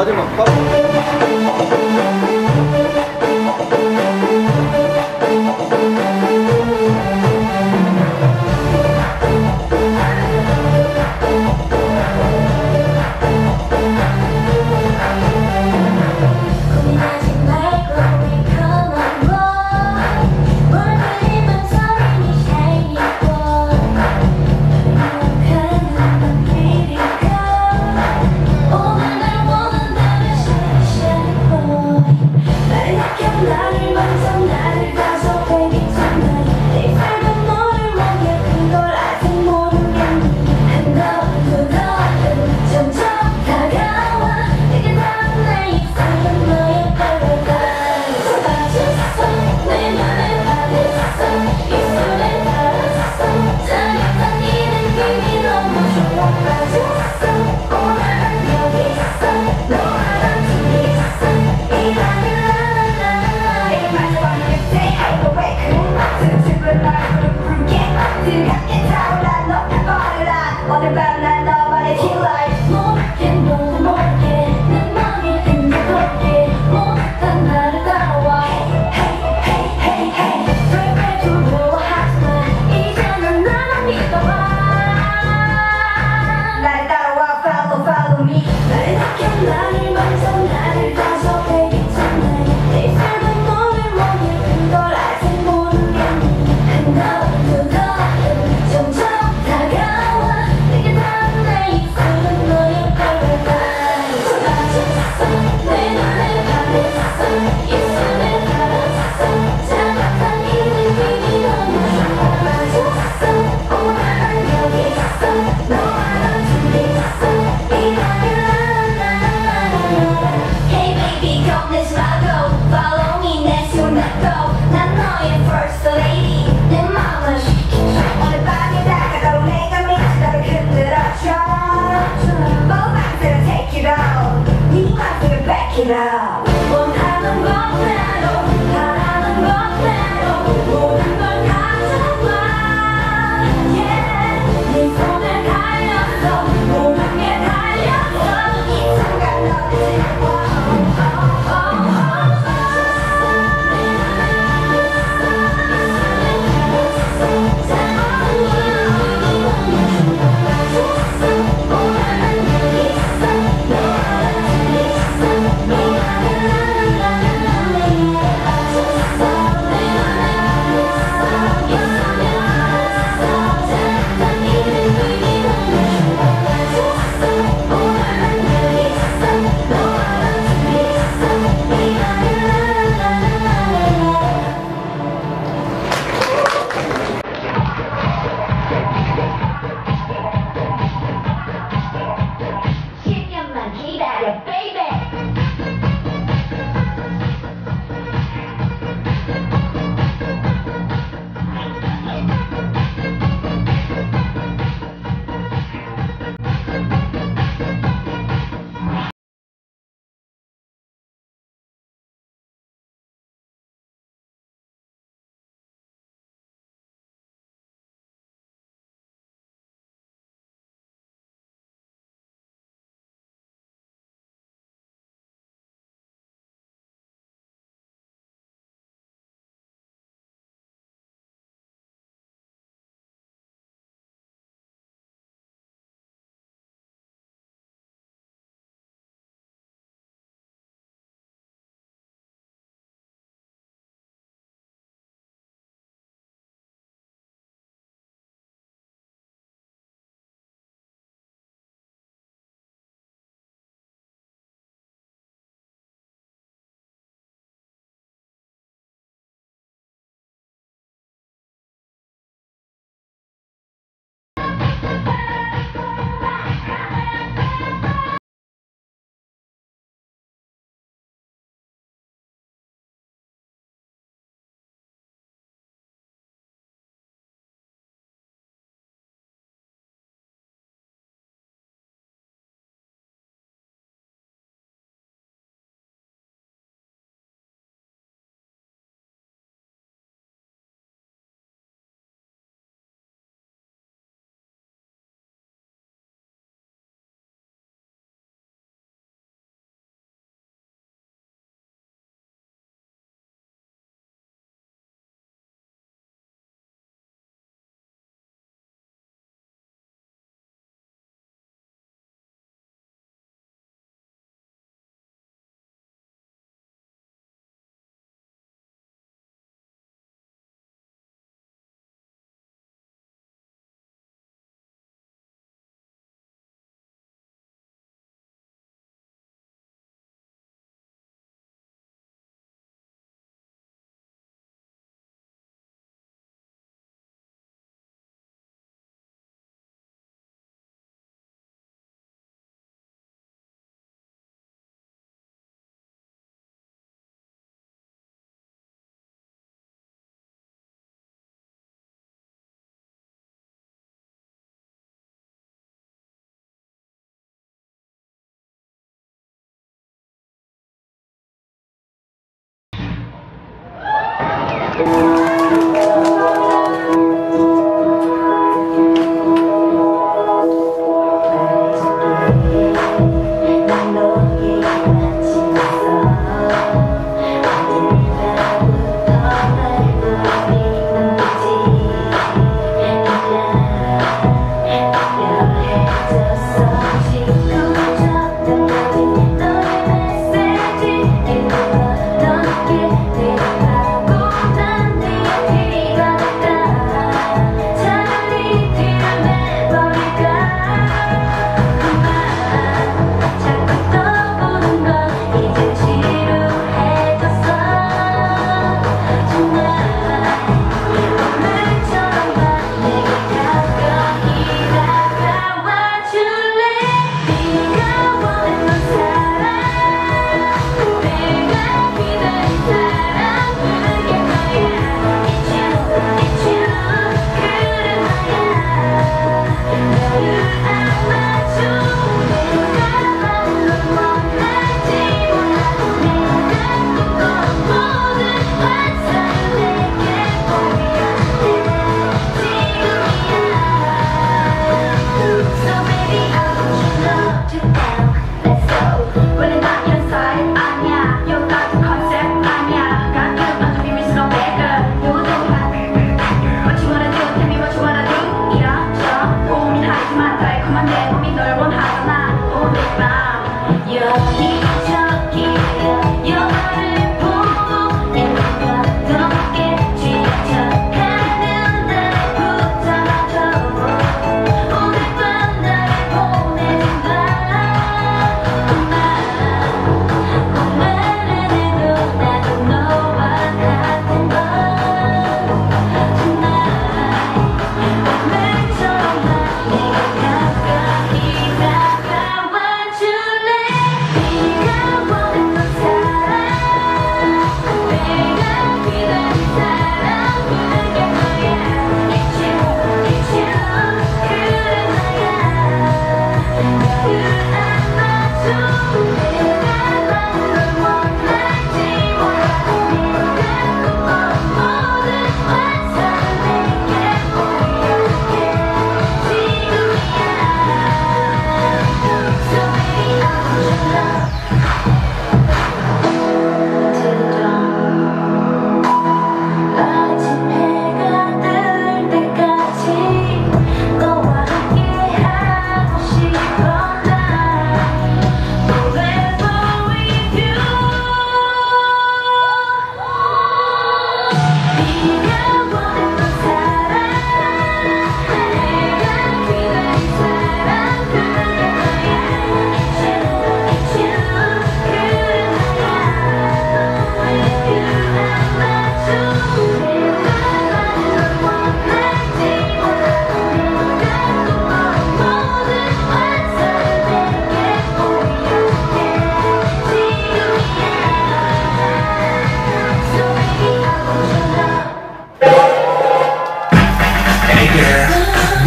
마지막 팝. It up love me.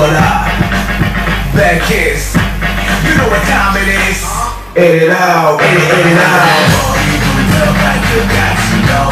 what up? Back kiss. You know what time it is. In it out, in it, in it out. You got to know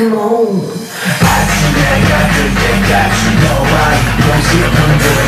Come on. I think I got the thing that you know I want you to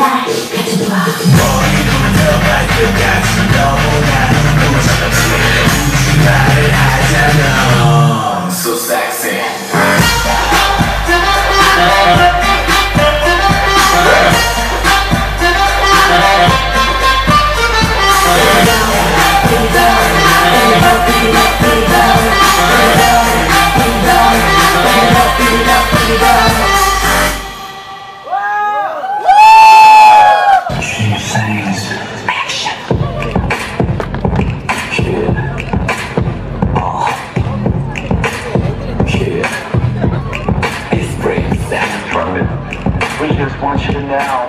I don't know want you